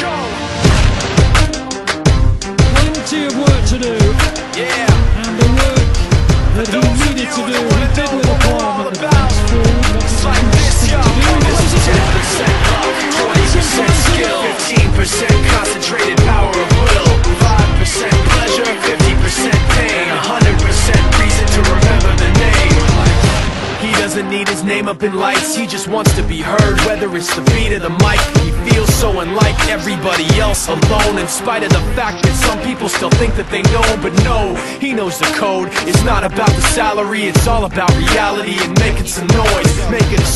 Go! Plenty of work to do. Yeah. And the work that he needed to do, he did with a bomb at the fast food. Like this, yo. This is. Name up in lights, he just wants to be heard, whether it's the beat of the mic. He feels so unlike everybody else alone, in spite of the fact that some people still think that they know, but no, he knows the code. It's not about the salary, it's all about reality and making some noise, making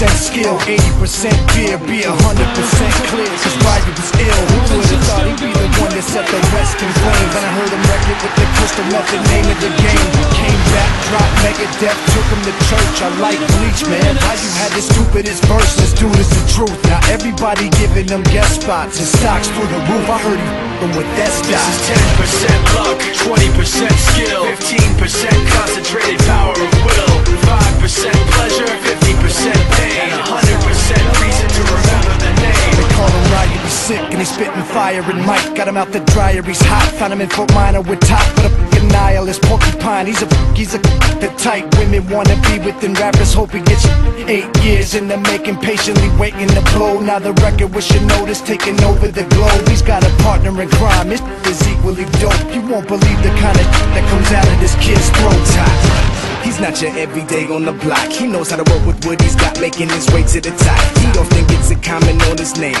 This is 20% skill, 80% fear, be 100% clear. Cause Ryder was ill, who would've thought he'd be the one that set the West in flames? And I heard him wreck it with the crystal method, name of the game. Came back, dropped Megadeth, took him to church. I like Bleach, man. Why you had the stupidest verses? Dude, it's the truth. Now everybody giving them guest spots and stocks through the roof. I heard he f***ing with that This is 10% luck, 20% skill, 15% concentrated power sick and he's spitting fire and Mike got him out the dryer, he's hot Found him in Fort Minor with top but a fucking nihilist porcupine. He's a he's a the type women wanna be with and rappers. Hope he gets eight years in the making patiently waiting to blow. Now the record with notice taking over the globe. He's got a partner in crime, his is equally dope. You won't believe the kind of that comes out of this kid's throat He's not your everyday on the block. He knows how to work with what he's got, making his way to the top. He often gets a comment on his name.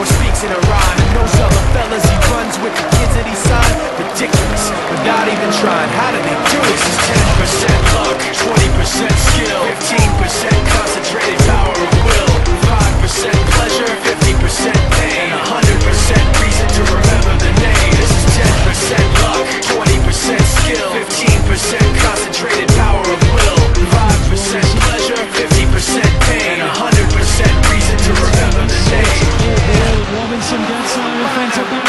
Or speaks in a Anderson gets away with things a bit